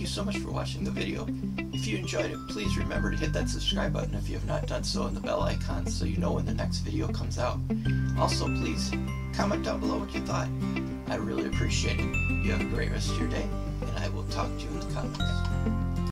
Thank you so much for watching the video. If you enjoyed it, please remember to hit that subscribe button if you have not done so and the bell icon so you know when the next video comes out. Also, please comment down below what you thought. I really appreciate it. You have a great rest of your day, and I will talk to you in the comments.